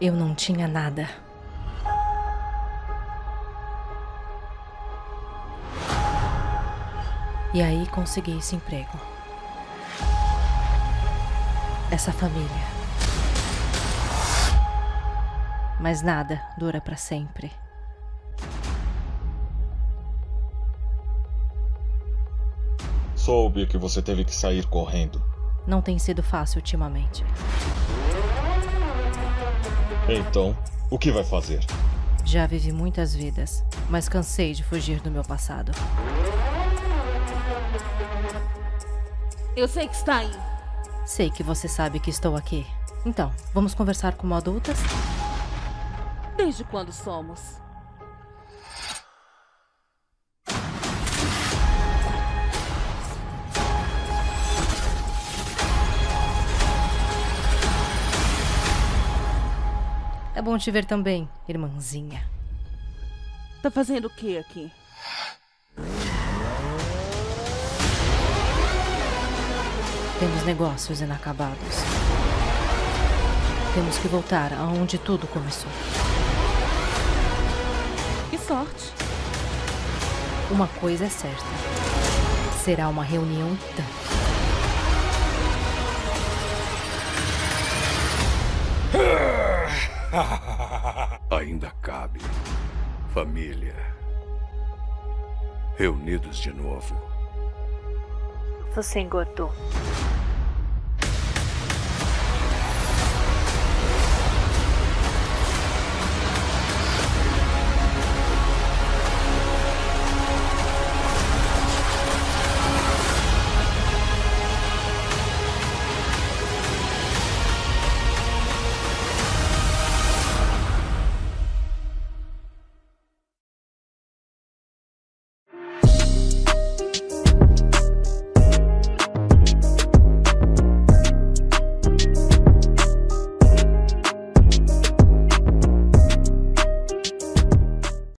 Eu não tinha nada. E aí consegui esse emprego. Essa família. Mas nada dura para sempre. Soube que você teve que sair correndo. Não tem sido fácil ultimamente. Então, o que vai fazer? Já vivi muitas vidas, mas cansei de fugir do meu passado. Eu sei que está aí. Sei que você sabe que estou aqui. Então, vamos conversar como adultas? Desde quando somos? É bom te ver também, irmãzinha. Tá fazendo o que aqui? Temos negócios inacabados. Temos que voltar aonde tudo começou. Que sorte. Uma coisa é certa. Será uma reunião tanto. Ainda cabe. Família. Reunidos de novo. Você engordou.